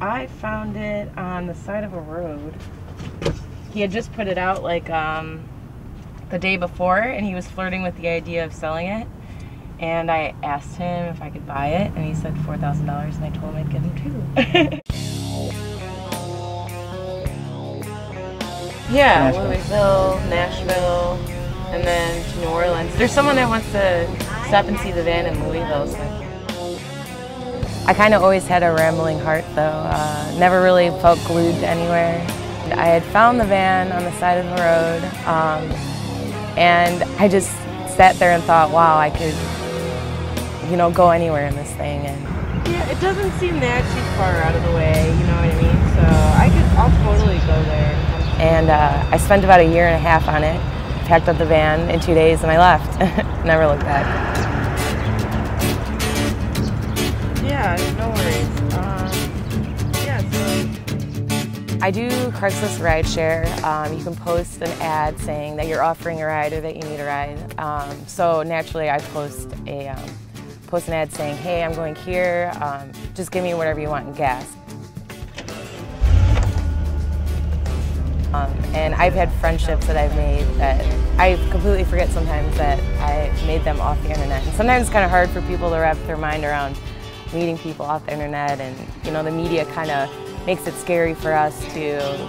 I found it on the side of a road. He had just put it out like um, the day before, and he was flirting with the idea of selling it. And I asked him if I could buy it, and he said four thousand dollars, and I told him I'd give him two. yeah, Nashville. Louisville, Nashville, and then to New Orleans. There's someone that wants to stop and see the van in Louisville. So. I kind of always had a rambling heart though, uh, never really felt glued to anywhere. I had found the van on the side of the road um, and I just sat there and thought, wow, I could, you know, go anywhere in this thing. And yeah, it doesn't seem that too far out of the way, you know what I mean? So I could, I'll totally go there. And uh, I spent about a year and a half on it, packed up the van in two days and I left, never looked back. I do Craigslist rideshare. Um, you can post an ad saying that you're offering a ride or that you need a ride. Um, so naturally, I post a um, post an ad saying, "Hey, I'm going here. Um, just give me whatever you want in gas." Um, and I've had friendships that I've made that I completely forget sometimes that I made them off the internet. And sometimes it's kind of hard for people to wrap their mind around meeting people off the internet and you know the media kind of makes it scary for us to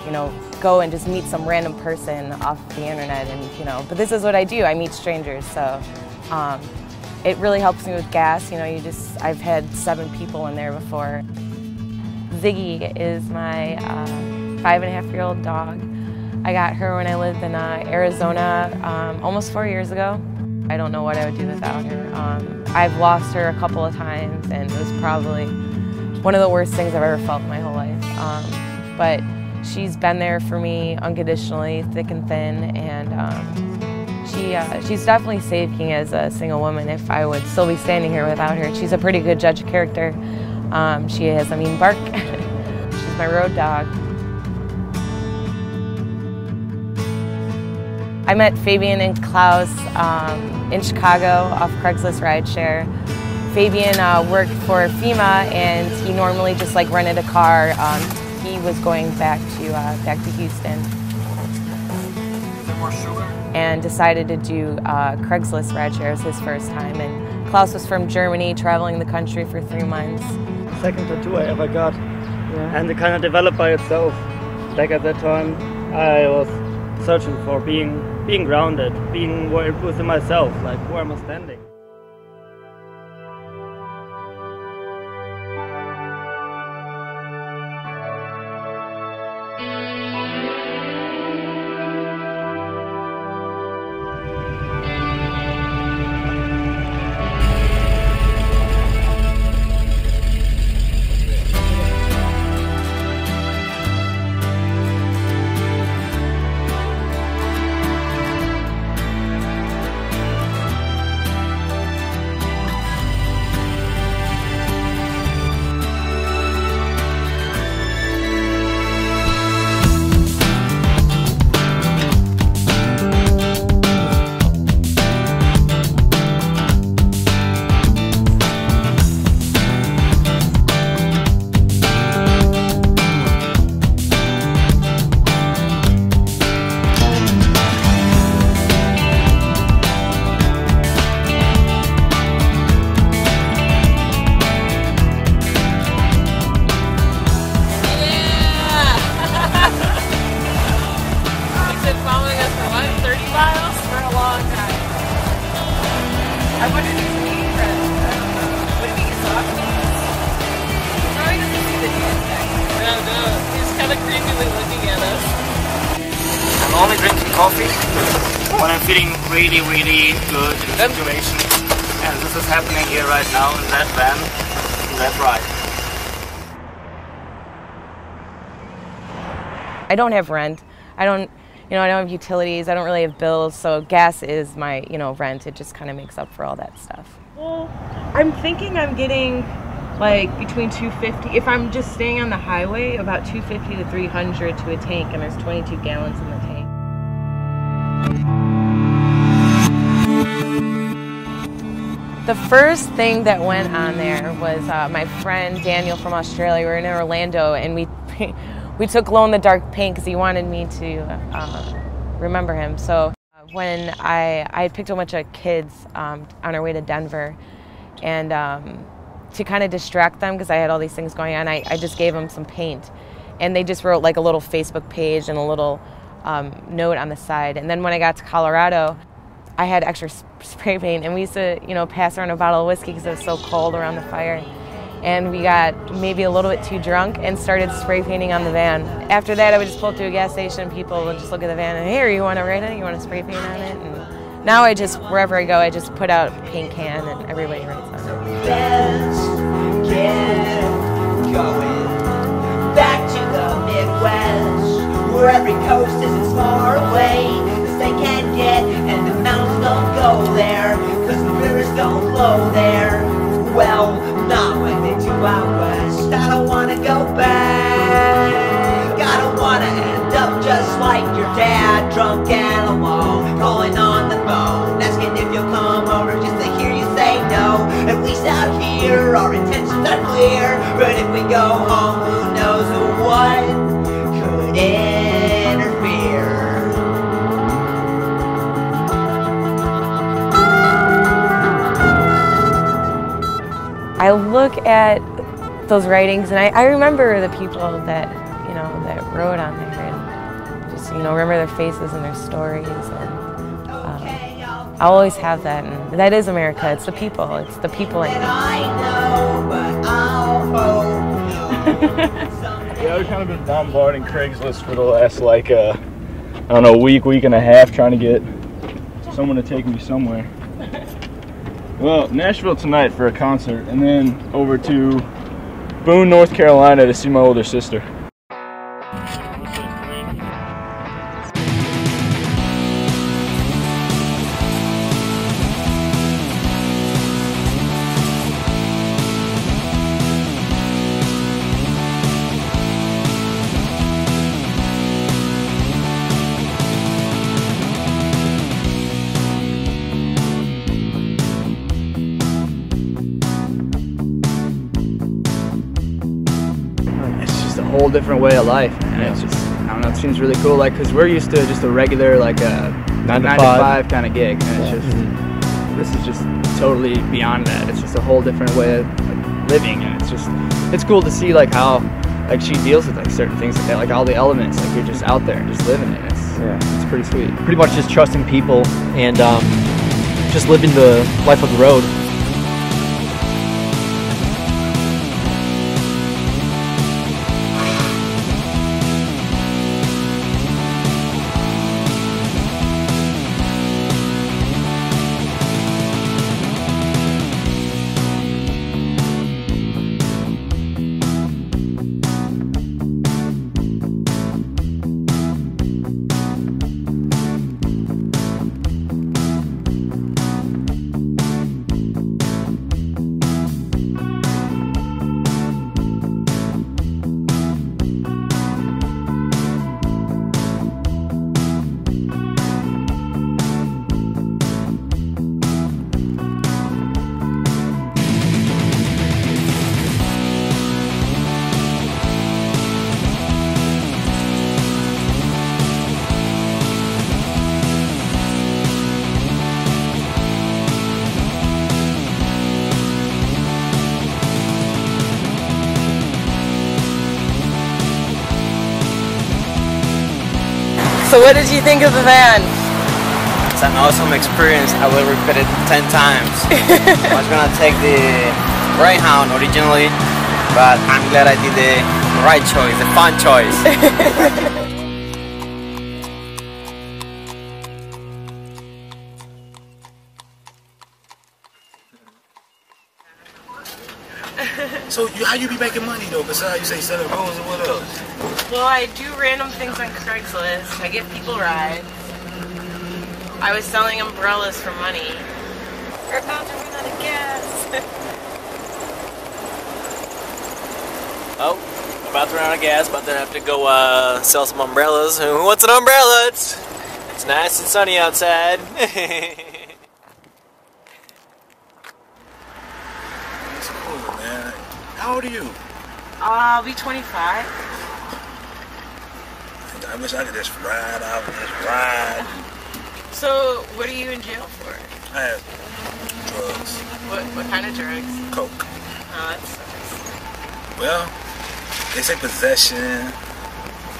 you know go and just meet some random person off the internet and you know but this is what I do. I meet strangers so um, it really helps me with gas you know you just I've had seven people in there before. Ziggy is my uh, five and a half year old dog. I got her when I lived in uh, Arizona um, almost four years ago. I don't know what I would do without her. Um, I've lost her a couple of times and it was probably one of the worst things I've ever felt in my whole life. Um, but she's been there for me unconditionally, thick and thin, and um, she uh, she's definitely saved me as a single woman if I would still be standing here without her. She's a pretty good judge of character. Um, she has a mean bark. she's my road dog. I met Fabian and Klaus um, in Chicago off Craigslist rideshare. Fabian uh, worked for FEMA and he normally just like rented a car. Um, he was going back to uh, back to Houston and decided to do uh, Craigslist rideshare as his first time. And Klaus was from Germany, traveling the country for three months. Second tattoo I ever got, and it kind of developed by itself. Back at that time, I was searching for being being grounded, being where- within myself, like where am I standing. Been following us for what, 30 miles? For a long time. I wonder if he's meeting friends. I don't know. What if he gets off these? He probably doesn't see the damn thing. I don't know. He's kind of creepily looking at us. I'm only drinking coffee when I'm feeling really, really good in the situation. And this is happening here right now in that van, in that ride. I don't have rent. I don't, you know, I don't have utilities. I don't really have bills. So gas is my, you know, rent. It just kind of makes up for all that stuff. Well, I'm thinking I'm getting like between 250 if I'm just staying on the highway about 250 to 300 to a tank and there's 22 gallons in the tank. The first thing that went on there was uh, my friend Daniel from Australia. We were in Orlando and we we took glow in the dark paint because he wanted me to uh, remember him. So uh, when I I picked a bunch of kids um, on our way to Denver, and um, to kind of distract them because I had all these things going on, I, I just gave them some paint, and they just wrote like a little Facebook page and a little um, note on the side. And then when I got to Colorado, I had extra spray paint, and we used to you know pass around a bottle of whiskey because it was so cold around the fire and we got maybe a little bit too drunk and started spray painting on the van. After that, I would just pull up to a gas station people would just look at the van and, here, you want to write on it? You want to spray paint on it? And now I just, wherever I go, I just put out a paint can and everybody writes on it. back to the Midwest, where every coast is as far away as they can get, and the mountains don't go there, cause the rivers don't flow there. Well, not when out west. I don't wanna go back. I don't wanna end up just like your dad, drunk and alone, calling on the phone, asking if you'll come over just to hear you say no. At least out here, our intentions are clear. But if we go home, who knows what could interfere? I look at those writings and I, I remember the people that, you know, that wrote on there and just, you know, remember their faces and their stories. And um, I'll always have that. And that is America. It's the people. It's the people in yeah, we've kind of been bombarding Craigslist for the last, like, uh, I don't know, week, week and a half trying to get someone to take me somewhere. Well, Nashville tonight for a concert, and then over to Boone, North Carolina to see my older sister. Different way of life, and yeah. it's just I don't know. It seems really cool, like because we're used to just a regular like a nine, nine to, five. kind of gig, and yeah. it's just mm-hmm. this is just totally beyond that. It's just a whole different way of like, living, and it's just it's cool to see like how like she deals with like certain things like that, like all the elements. Like you're just out there and just living it. It's yeah, it's pretty sweet. Pretty much just trusting people and um, just living the life of the road. What did you think of the van? It's an awesome experience. I will repeat it 10 times. I was gonna take the Greyhound originally, but I'm glad I did the right choice, the fun choice. how you be making money though? Besides you say selling roses and what else? Well, I do random things on Craigslist. I give people rides. I was selling umbrellas for money. We're about to run out of gas. oh, about to run out of gas, but then I have to go uh, sell some umbrellas. Who wants an umbrella? It's, it's nice and sunny outside. How old are you? Uh, I'll be 25. I wish I could just ride out and just ride. So, what are you in jail for? I had drugs, What what kind of drugs? coke. Oh, that sucks. Well, they say possession.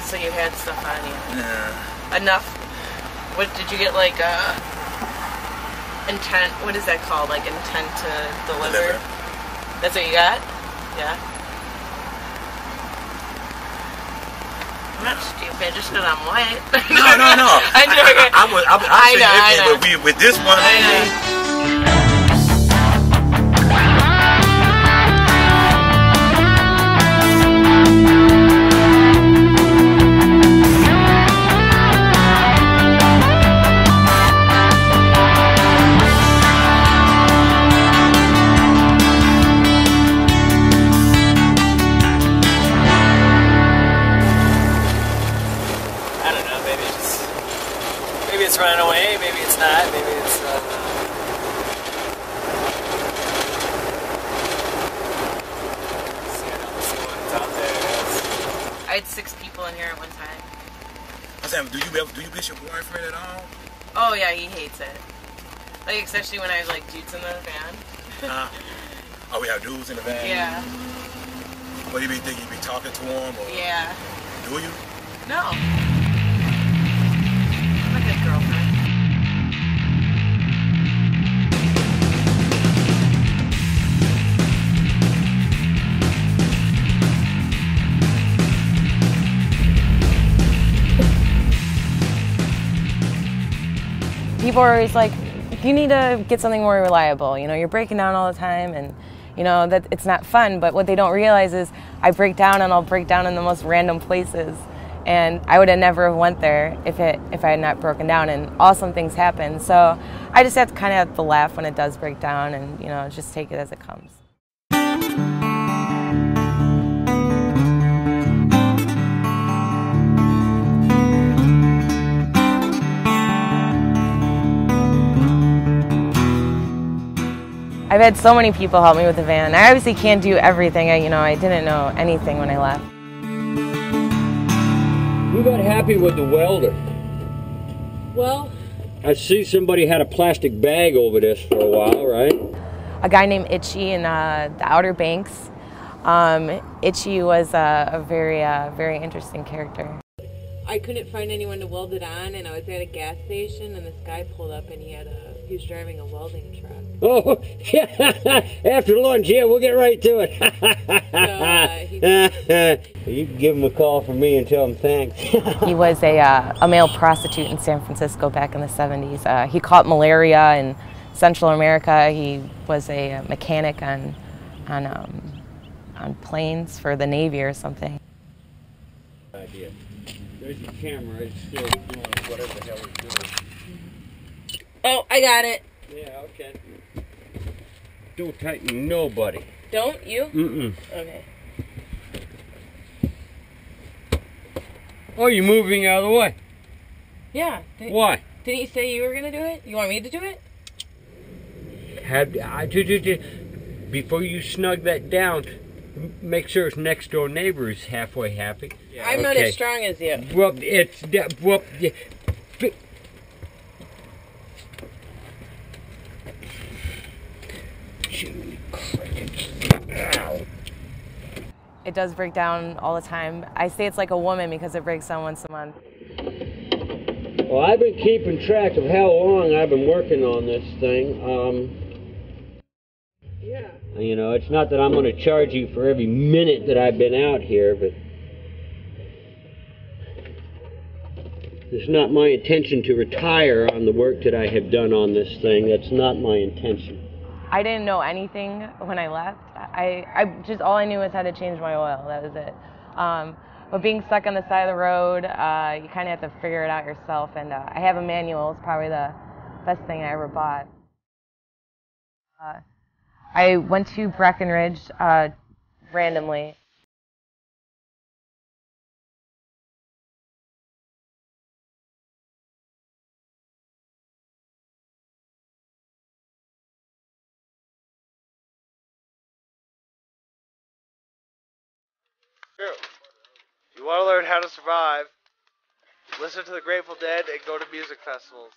So you had stuff on you. Yeah. Enough. What did you get? Like uh, intent. What is that called? Like intent to deliver. Deliver. That's what you got. Yeah. I'm not stupid, just because I'm white. No, no, no. I. I, I, I, was, I, was- I, I know, I anything, know. but we, with this one, I know. Especially when I have like dudes in the van. Uh, oh, we have dudes in the van. Yeah. What do you be think you be talking to them? or Yeah. do you? No. I'm a good girlfriend. People are always like, you need to get something more reliable. You know, you're breaking down all the time and you know that it's not fun but what they don't realize is i break down and i'll break down in the most random places. And i would have never went there if it if i had not broken down and awesome things happen. So i just have to kind of have to laugh when it does break down and you know just take it as it comes I've had so many people help me with the van. I obviously can't do everything. I, you know, I didn't know anything when I left. We got happy with the welder. Well, I see somebody had a plastic bag over this for a while, right? a guy named Itchy in uh, the Outer Banks. Um, Itchy was a, a very, uh, very interesting character. I couldn't find anyone to weld it on, and I was at a gas station, and this guy pulled up, and he had a he was driving a welding truck. Oh, yeah. After lunch, yeah, we'll get right to it. you can give him a call from me and tell him thanks. He was a, uh, a male prostitute in San Francisco back in the 70s. Uh, he caught malaria in Central America. He was a uh, mechanic on, on, um, on planes for the Navy or something. idea. There's your camera. It's still doing whatever the hell it's doing. Oh, I got it. Yeah, okay. Don't tighten nobody. Don't you? Mm-mm. Okay. Oh, you're moving out of the way. Yeah. Did, Why? Didn't you say you were gonna do it? You want me to do it? Have I do, do, do, before you snug that down, make sure his next door neighbor is halfway happy. I'm not as strong as you. Well, it's well. yeah, but- Jiminy crickets. Ow. It does break down all the time. I say it's like a woman because it breaks down once a month. Well, I've been keeping track of how long I've been working on this thing. Um, Yeah. you know, it's not that I'm going to charge you for every minute that I've been out here, but it's not my intention to retire on the work that I have done on this thing. That's not my intention. I didn't know anything when I left. I, I just all I knew was how to change my oil. That was it. Um, but being stuck on the side of the road, uh, you kind of have to figure it out yourself. And uh, I have a manual. It's probably the best thing I ever bought. Uh, I went to Breckenridge uh, randomly. If you want to learn how to survive, listen to the Grateful Dead and go to music festivals.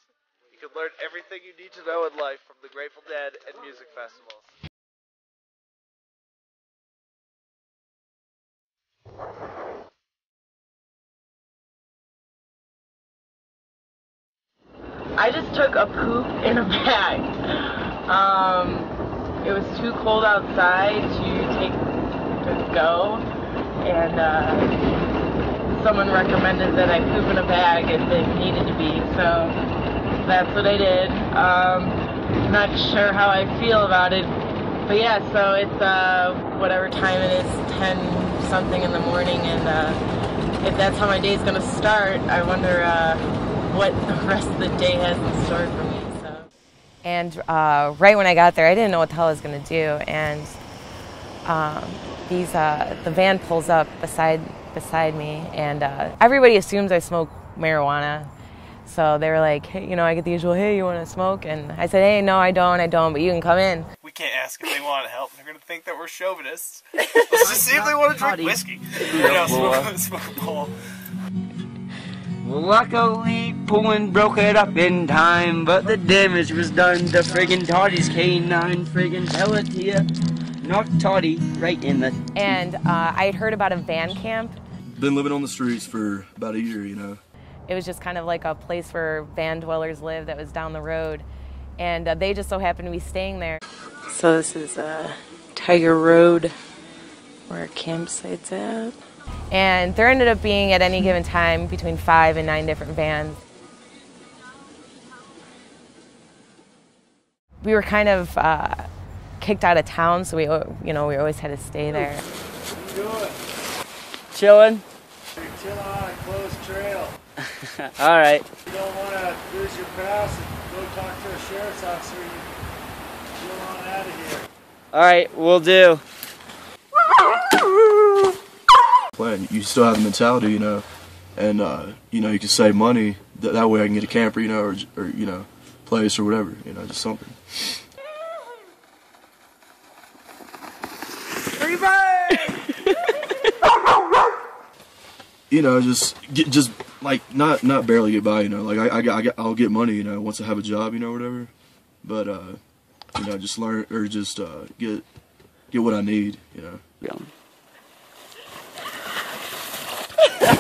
You can learn everything you need to know in life from the Grateful Dead and music festivals. I just took a poop in a bag. Um, it was too cold outside to take to go, and uh, someone recommended that I poop in a bag if it needed to be. So that's what I did. Um, not sure how I feel about it, but yeah. So it's uh, whatever time it is, ten something in the morning, and uh, if that's how my day's gonna start, I wonder. Uh, what the rest of the day has in store for me. So. And uh, right when I got there, I didn't know what the hell I was going to do. And um, these, uh, the van pulls up beside beside me, and uh, everybody assumes I smoke marijuana. So they were like, hey, you know, I get the usual, hey, you want to smoke? And I said, hey, no, I don't, I don't, but you can come in. We can't ask if they want to help. They're going to think that we're chauvinists. Let's just see if they want to drink whiskey. You know, smoke, smoke a bowl. Luckily, pulling broke it up in time, but the damage was done to friggin' Toddy's K9, friggin' Pelotia. Knocked Toddy right in the. And uh, I had heard about a van camp. Been living on the streets for about a year, you know. It was just kind of like a place where van dwellers live that was down the road. And uh, they just so happened to be staying there. So this is uh, Tiger Road, where our campsite's at. And there ended up being at any given time between five and nine different vans. We were kind of uh, kicked out of town, so we, you know, we always had to stay there. Chilling. Chill on a closed trail. All right. You don't want to lose your pass and go talk to a sheriff's officer. You chill on out of here. All right, we'll do. Plan. You still have the mentality, you know, and uh, you know you can save money. That, that way I can get a camper, you know, or, or you know, place or whatever, you know, just something. you know, just get just like not not barely get by, you know. Like I I, I I'll get money, you know, once I have a job, you know, whatever. But uh, you know, just learn or just uh, get get what I need, you know. Yeah.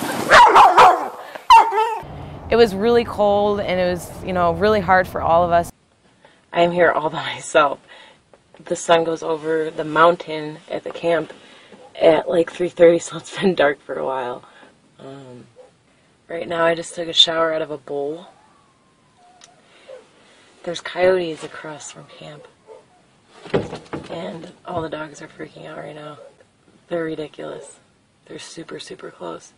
It was really cold and it was, you know, really hard for all of us. I am here all by myself. The sun goes over the mountain at the camp at like 3.30, so it's been dark for a while. Um, right now I just took a shower out of a bowl. There's coyotes across from camp. And all the dogs are freaking out right now. They're ridiculous. They're super, super close.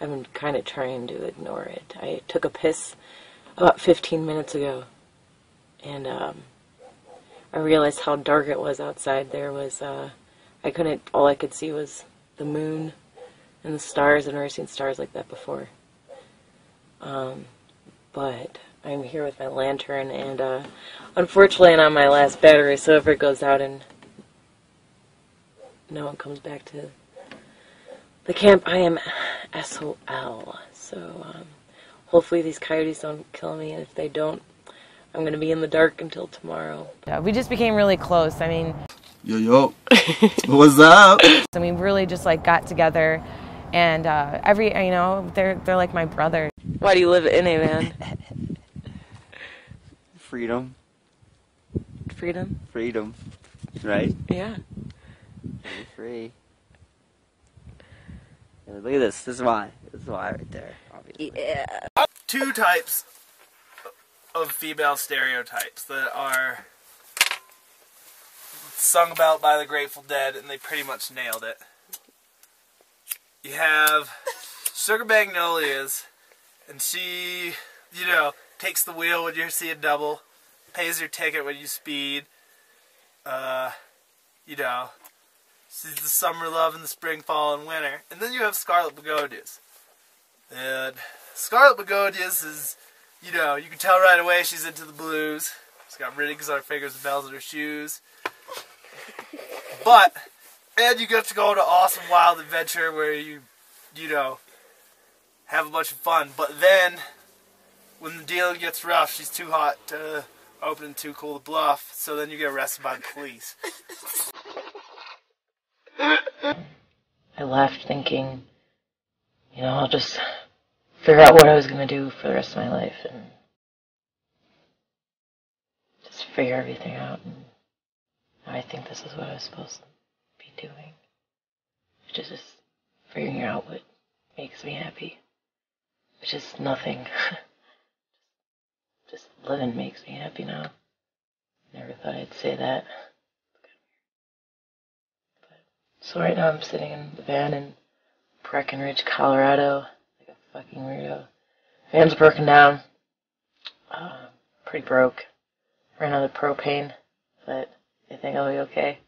i'm kind of trying to ignore it. I took a piss about 15 minutes ago, and um, I realized how dark it was outside. There was, uh, I couldn't, all I could see was the moon and the stars. I've never seen stars like that before. Um, but I'm here with my lantern, and uh, unfortunately, I'm on my last battery, so if it goes out and no one comes back to the camp, I am SOL. So um, hopefully these coyotes don't kill me, and if they don't, I'm going to be in the dark until tomorrow. Yeah, we just became really close. I mean, Yo yo, what's up? and we really just like got together, and uh, every you know they're they're like my brother. Why do you live in a van? Freedom. Freedom? Freedom. Right? Yeah. Be free. Look at this. This is why. This is why right there. Obviously. Yeah. Two types of female stereotypes that are sung about by the Grateful Dead, and they pretty much nailed it. You have Sugar Magnolias, and she, you know, takes the wheel when you're seeing double, pays your ticket when you speed, uh, you know, she's the summer love in the spring, fall, and winter. And then you have Scarlet Begonias. And Scarlet Begonias is, you know, you can tell right away she's into the blues. She's got rings on her fingers and bells on her shoes. But And you get to go on an awesome wild adventure where you, you know, have a bunch of fun. But then, when the deal gets rough, she's too hot to open and too cool to bluff. So then you get arrested by the police. I left thinking, you know, I'll just figure out what I was going to do for the rest of my life and just figure everything out. And I think this is what I was supposed to be doing. Just figuring out what makes me happy. Which is nothing. just living makes me happy now. Never thought I'd say that. So right now I'm sitting in the van in Breckenridge, Colorado, fucking weirdo. Van's broken down. Uh, pretty broke. Ran out of propane, but I think I'll be okay.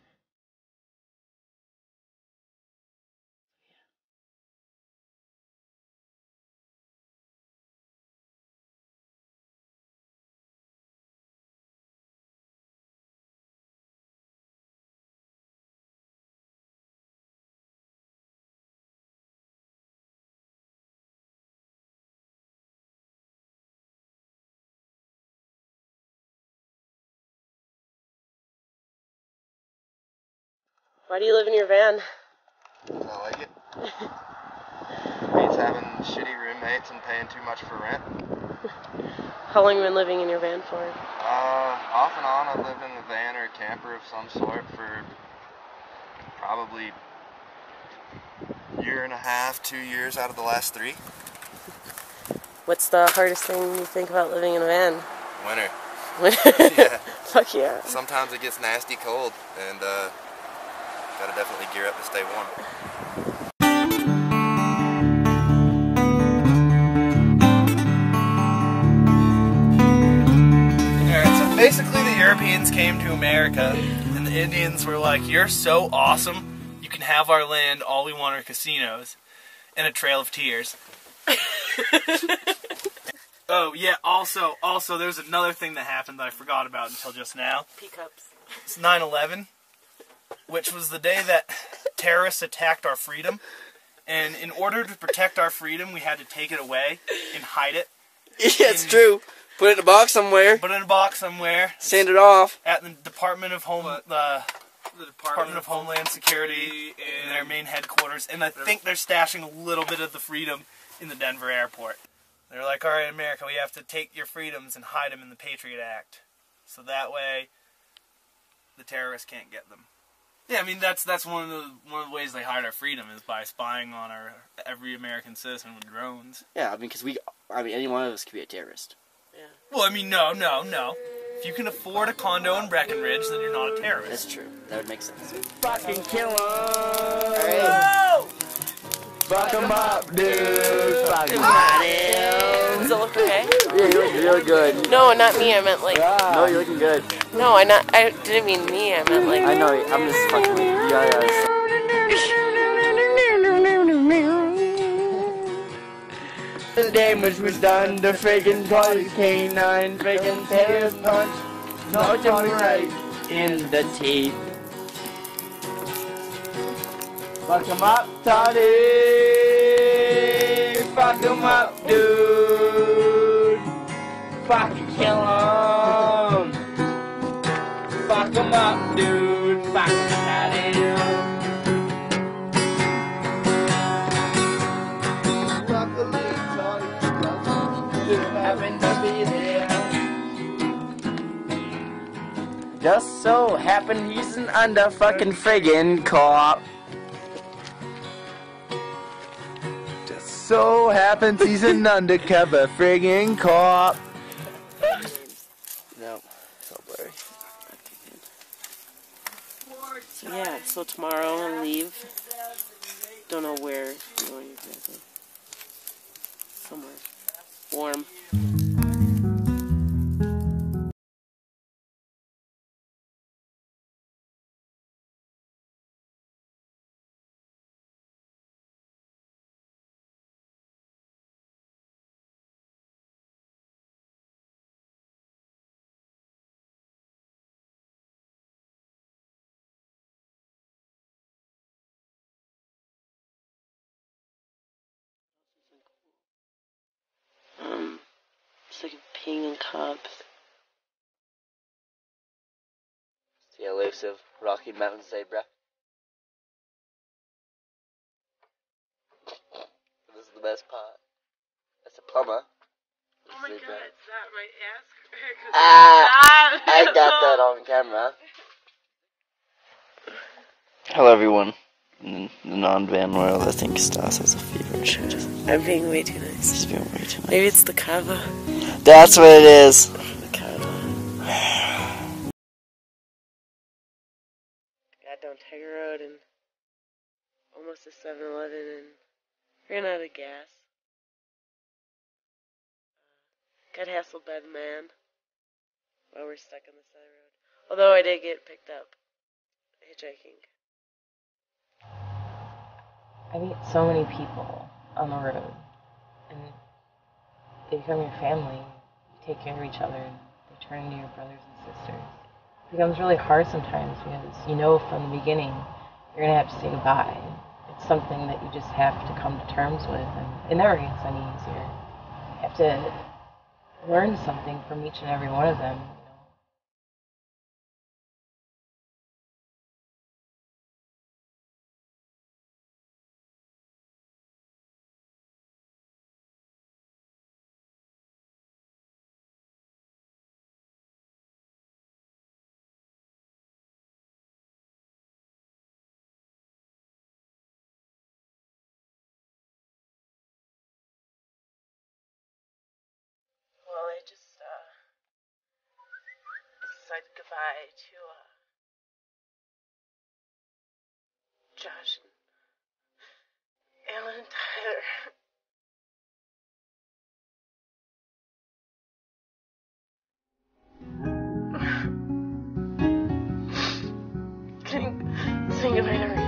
Why do you live in your van? I like it. Means having shitty roommates and paying too much for rent. How long have you been living in your van for? Uh, off and on, I've lived in a van or a camper of some sort for probably year and a half, two years out of the last three. What's the hardest thing you think about living in a van? Winter. Winter? yeah. Fuck yeah. Sometimes it gets nasty cold, and uh, gotta definitely gear up to stay warm. Alright, so basically the Europeans came to America and the Indians were like, You're so awesome, you can have our land, all we want are casinos and a trail of tears. oh yeah, also also there's another thing that happened that I forgot about until just now. Peacups. It's 9-11, which was the day that terrorists attacked our freedom. And in order to protect our freedom, we had to take it away and hide it. Yeah, it's true. Put it in a box somewhere. Put it in a box somewhere. Sand it off. At the Department of Home, the, uh, the Department of Homeland Security in their main headquarters, and I think they're stashing a little bit of the freedom in the Denver airport. They're like, all right, America, we have to take your freedoms and hide them in the Patriot Act, so that way the terrorists can't get them. Yeah, I mean that's that's one of the one of the ways they hide our freedom is by spying on our every American citizen with drones. Yeah, I mean, because we, I mean, any one of us could be a terrorist. Yeah. Well, I mean, no, no, no. If you can afford a condo in Breckenridge, then you're not a terrorist. That's true. That would make sense. Fucking kill 'em. Alright. Fuck 'em up, dude. Oh, Fuck 'em Does it look okay? Yeah, you look really good. No, not me. I meant like. Ah. No, you're looking good. No, I not. I didn't mean me. I meant like. I know. I'm just fucking with you. Yeah, yeah. The damage was done, the friggin' toy canine, friggin' tail punch, knocked him right in the teeth. Fuck him up, Toddy! Fuck him up, dude! Fucking kill him! Fuck him up, dude! Luckily, Toddy didn't happen to be there. Just so happened he's an under fucking friggin' cop. So happens he's an undercover friggin' cop. No, it's all blurry. Yeah. So tomorrow I'll leave. Don't know where. Somewhere warm. Peeing in cups. The elusive Rocky Mountain zebra. This is the best part. That's a plumber. Oh my god, it's not my ass crack. Ah, I got that on camera. Hello, everyone. The the non-Van world, I think Stass has a fever. Just, I'm being way too nice. She's being way too nice. Maybe it's the kava. That's what it is. The. Got down Tiger Road and almost a 7-Eleven and ran out of gas. Uh, got hassled by the man while we're stuck on the side of the road. Although I did get picked up hitchhiking. I meet so many people on the road, and they become your family. You take care of each other, and they turn into your brothers and sisters. It becomes really hard sometimes because you know from the beginning you're gonna have to say goodbye. It's something that you just have to come to terms with, and it never gets any easier. You have to learn something from each and every one of them. To Josh and Alan and Tyler. Saying saying goodbye never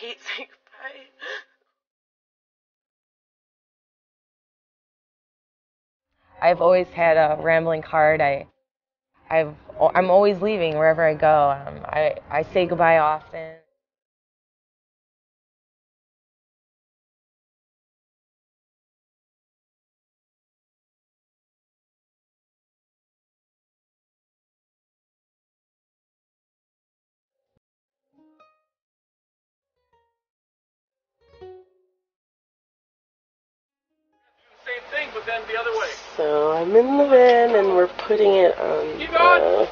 hate saying goodbye. I've always had a rambling card. I, I've, I'm always leaving wherever I go. Um, I, I say goodbye often. In the van and we're putting it on. Keep going. Uh,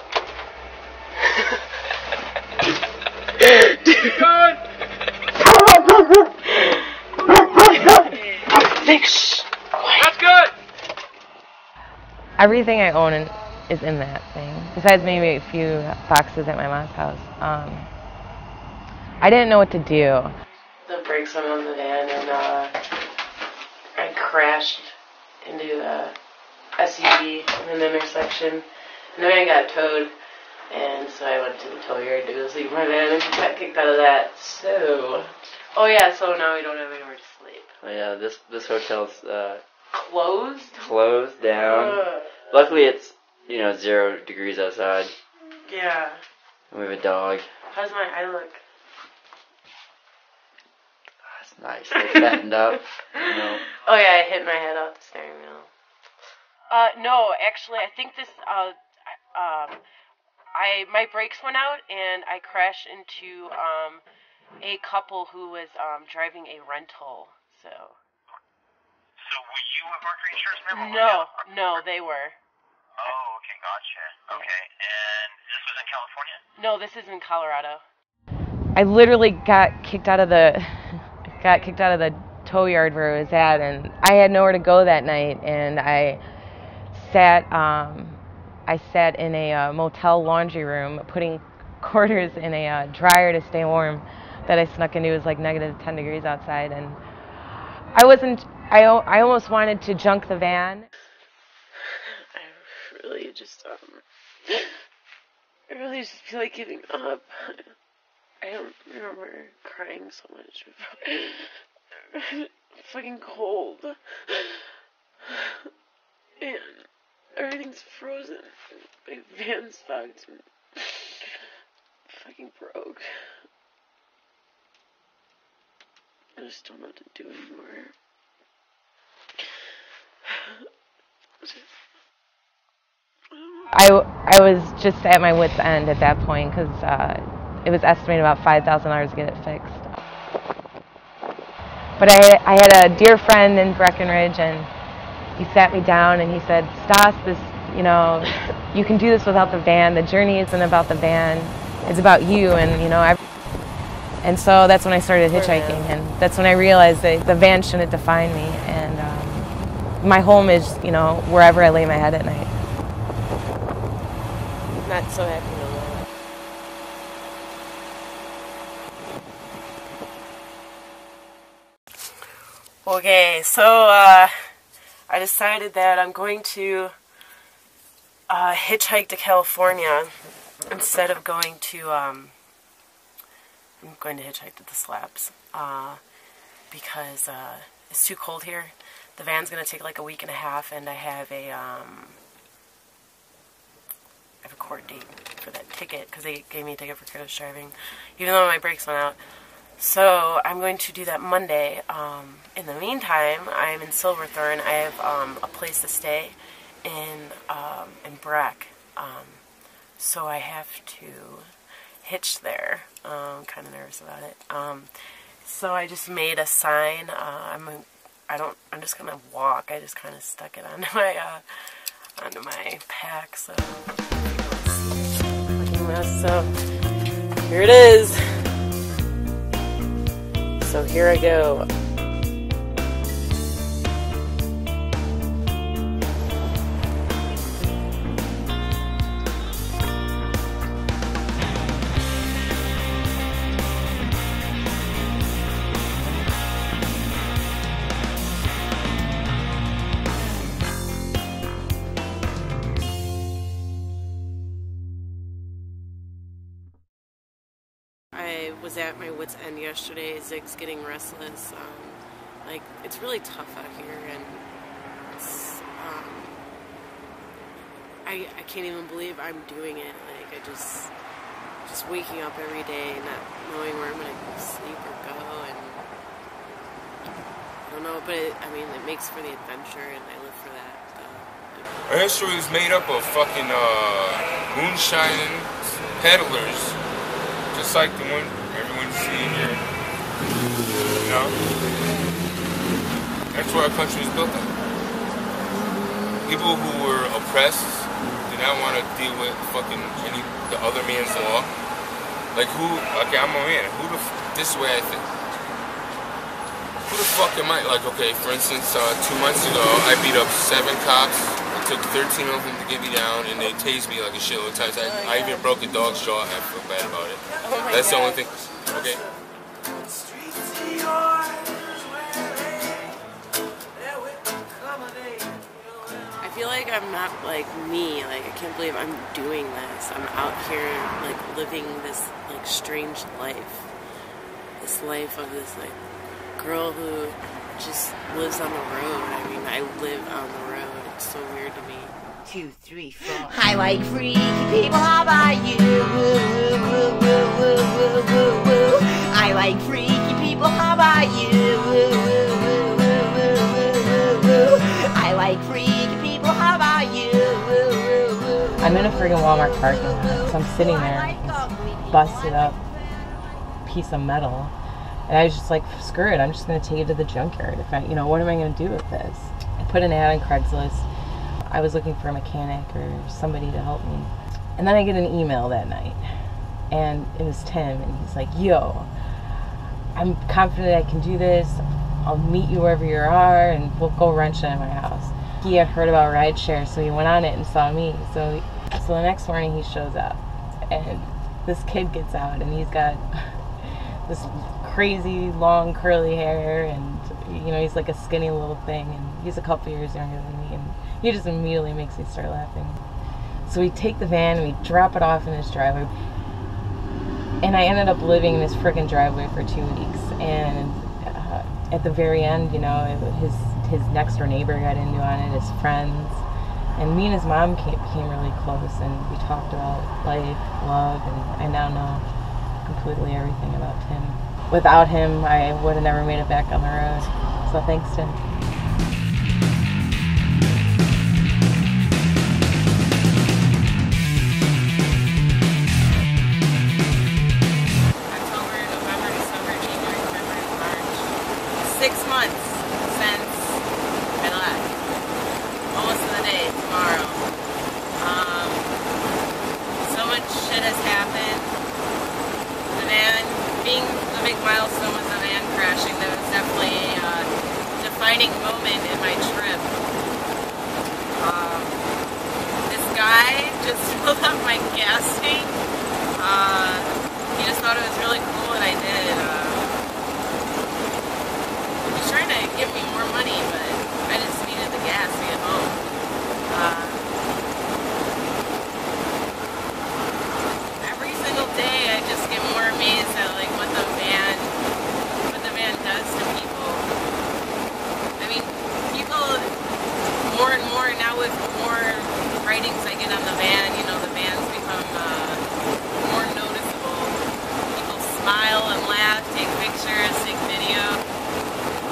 Keep going. Nick. That's good. Everything I own in, is in that thing, besides maybe a few boxes at my mom's house. Um, I didn't know what to do. the brakes went on the van and uh, I crashed into a SUV in an intersection. And the van got towed, and so I went to the tow yard to go sleep in my van and got kicked out of that. So, oh yeah, so now we don't have anywhere to sleep. Oh, yeah, this this hotel's uh, Closed? closed down. Ugh. Luckily, it's you know zero degrees outside. Yeah. And we have a dog. How's my eye look? That's nice. They fattened up. You know. Oh yeah, I hit my head off the steering wheel. Uh, no, actually, I think this. Uh, um, I my brakes went out and I crashed into um a couple who was um driving a rental. So. So were you a Mercury Insurance member? No, no, they were. Oh, okay, gotcha. Okay, and this was in California? No, this is in Colorado. I literally got kicked out of the got kicked out of the tow yard where I was at, and I had nowhere to go that night, and I sat um, I sat in a uh, motel laundry room putting quarters in a uh, dryer to stay warm that I snuck into. It was like negative 10 degrees outside, and I wasn't. I, I almost wanted to junk the van. I really just um, I really just feel like giving up. I don't remember crying so much before. fucking cold. And everything's frozen. My van's fucked. Fucking broke. I just don't know what to do anymore. I, I was just at my wit's end at that point because uh, it was estimated about $5,000 to get it fixed. But I, I had a dear friend in Breckenridge and he sat me down and he said, Stass, this, you know, you can do this without the van. The journey isn't about the van. It's about you and, you know, I, and so that's when I started hitchhiking and that's when I realized that the van shouldn't define me and um, my home is, you know, wherever I lay my head at night. Not so happy no more. Okay, so uh, I decided that I'm going to uh, hitchhike to California instead of going to. Um, I'm going to hitchhike to the slabs uh, because uh, it's too cold here. The van's going to take like a week and a half, and I have a um, I have a court date for that ticket because they gave me a ticket for careless driving, even though my brakes went out. So I'm going to do that Monday. Um, in the meantime, I'm in Silverthorne. I have um, a place to stay in um, in Breck. Um, so I have to hitch there. I'm kind of nervous about it. Um, so I just made a sign. Uh, I'm I don't. I'm just gonna walk. I just kind of stuck it onto my uh, onto my pack. So. So here it is. So here I go. Was at my wits' end yesterday. Zig's getting restless. Um, like it's really tough out here, and um, I I can't even believe I'm doing it. Like I just just waking up every day, not knowing where I'm gonna sleep or go, and I don't know. But it, I mean, it makes for the adventure, and I live for that. Our history is made up of fucking uh, moonshining peddlers, just like the one everyone's seeing here. You know? That's what our country was built on. People who were oppressed did not want to deal with fucking any the other man's law. Like who? Okay, I'm a man. Who the? F- this way I think. Who the fuck am I? Like, okay, for instance, uh, two months ago, I beat up seven cops. It took 13 of them to get me down, and they tased me like a shitload of times. I, I even broke a dog's jaw, I feel bad about it. Oh That's the only thing. Okay. I'm not like me. Like I can't believe I'm doing this. I'm out here like living this like strange life. This life of this like girl who just lives on the road. I mean, I live on the road. It's so weird to me. Two, three, four. I like freaky people. How about you? Woo, woo, woo, woo, woo, woo, woo, woo. I like freaky people. How about you? I'm in a friggin' Walmart parking lot, so I'm sitting there, busted up piece of metal, and I was just like, screw it, I'm just gonna take it to the junkyard. If I, you know, what am I gonna do with this? I put an ad on Craigslist. I was looking for a mechanic or somebody to help me, and then I get an email that night, and it was Tim, and he's like, yo, I'm confident I can do this. I'll meet you wherever you are, and we'll go wrench it at my house. He had heard about rideshare, so he went on it and saw me. So, so the next morning he shows up, and this kid gets out, and he's got this crazy long curly hair, and you know he's like a skinny little thing, and he's a couple years younger than me, and he just immediately makes me start laughing. So we take the van and we drop it off in his driveway. And I ended up living in this freaking driveway for two weeks. And uh, at the very end, you know, his his next door neighbor got into on it, his friends, and me and his mom came, became really close. And we talked about life, love, and I now know completely everything about Tim. Without him, I would have never made it back on the road. So thanks. Six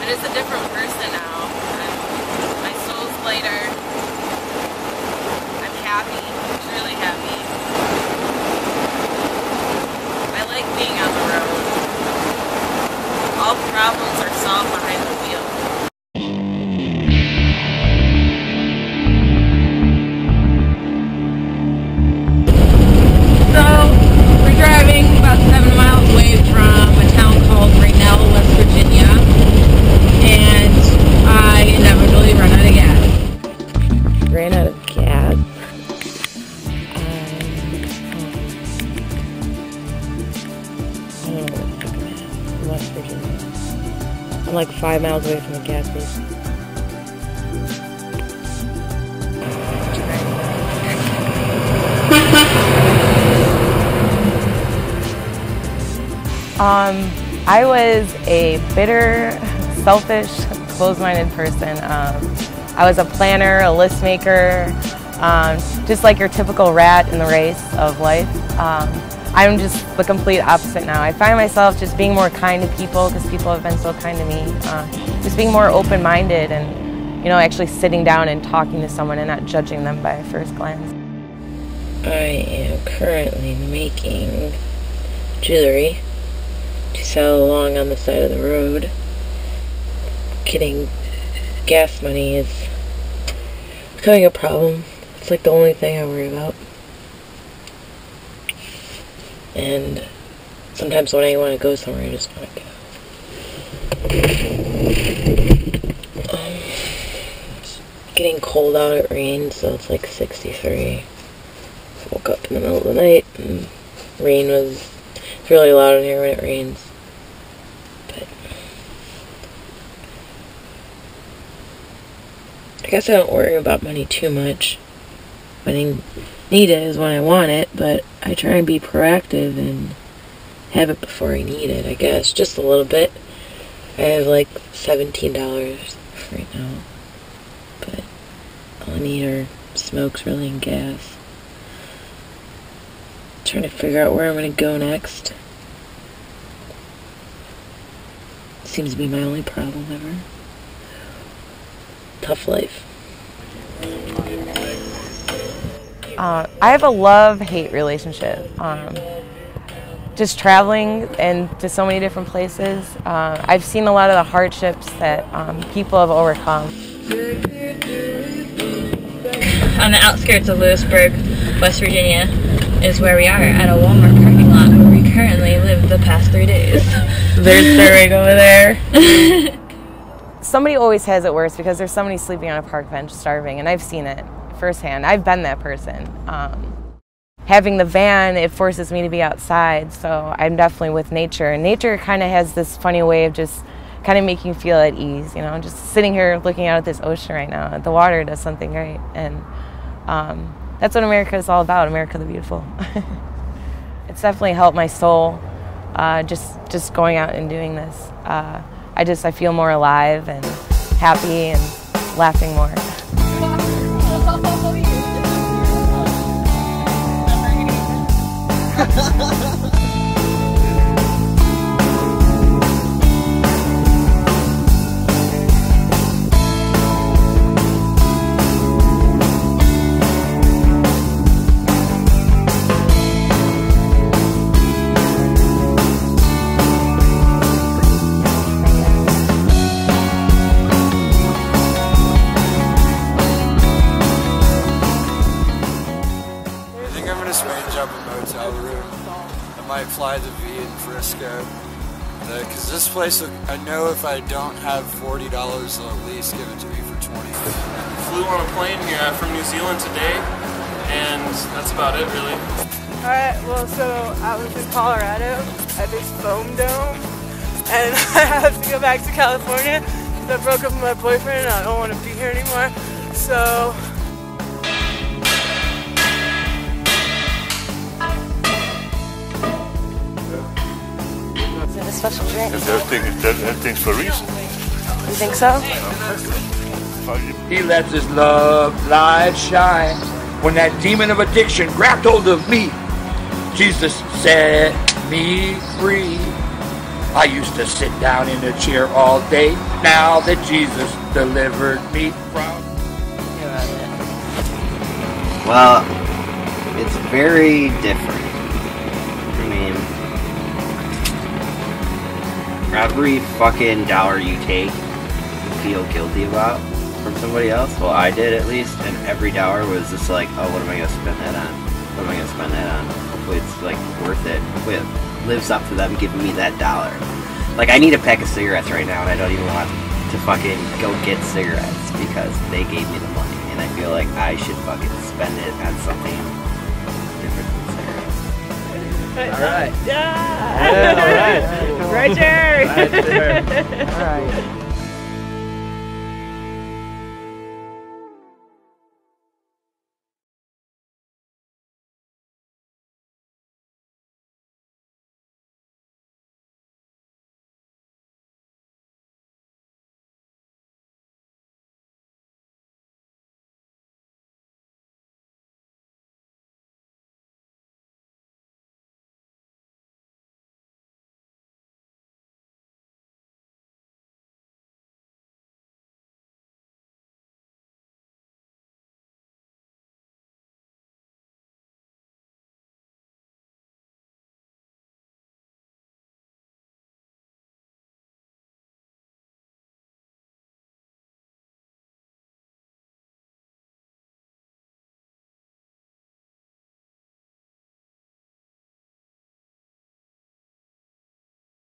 But it's a different person now. I'm, my soul's lighter. I'm happy, truly happy. I like being on the road. All problems are solved miles away from the gas station. Um, I was a bitter, selfish, closed-minded person. Um, I was a planner, a list maker, um, just like your typical rat in the race of life. Um, I'm just the complete opposite now. I find myself just being more kind to people because people have been so kind to me. Uh, just being more open-minded and, you know, actually sitting down and talking to someone and not judging them by first glance. I am currently making jewelry to sell along on the side of the road. Getting gas money is becoming a problem. It's like the only thing I worry about. And sometimes when I want to go somewhere, I just want to go. Um, it's getting cold out, it rained, so it's like 63. Woke up in the middle of the night and rain was it's really loud in here when it rains. But I guess I don't worry about money too much. I need it is when I want it, but I try and be proactive and have it before I need it, I guess. Just a little bit. I have like $17 right now. But all I need are smokes, really, and gas. Trying to figure out where I'm going to go next. Seems to be my only problem ever. Tough life. Uh, I have a love-hate relationship. Um, just traveling and to so many different places, uh, I've seen a lot of the hardships that um, people have overcome. On the outskirts of Lewisburg, West Virginia, is where we are at a Walmart parking lot where we currently live the past three days. There's rig over there. somebody always has it worse because there's somebody sleeping on a park bench starving, and I've seen it firsthand. I've been that person. Um, having the van, it forces me to be outside, so I'm definitely with nature. And nature kind of has this funny way of just kind of making you feel at ease, you know, just sitting here looking out at this ocean right now. The water does something great. And um, that's what America is all about. America the Beautiful. it's definitely helped my soul. Uh, just just going out and doing this. Uh, I just I feel more alive and happy and laughing more. ハハハハ! I might fly to V in Frisco. Because this place, I know if I don't have $40, they'll at least give it to me for 20 Flew on a plane here from New Zealand today, and that's about it, really. Alright, well, so I was in Colorado at this foam dome, and I have to go back to California because I broke up with my boyfriend and I don't want to be here anymore. So, Is it a special drink? Everything, everything's for a reason. You think so? He lets his love light shine. When that demon of addiction grabbed hold of me, Jesus set me free. I used to sit down in a chair all day. Now that Jesus delivered me from. Well, it's very different. Every fucking dollar you take, you feel guilty about from somebody else. Well, I did at least, and every dollar was just like, oh, what am I gonna spend that on? What am I gonna spend that on? Hopefully, it's like worth it. Hopefully, it lives up to them giving me that dollar. Like, I need a pack of cigarettes right now, and I don't even want to fucking go get cigarettes because they gave me the money, and I feel like I should fucking spend it on something cigarettes. Alright. Yeah, all right. Right there. Right.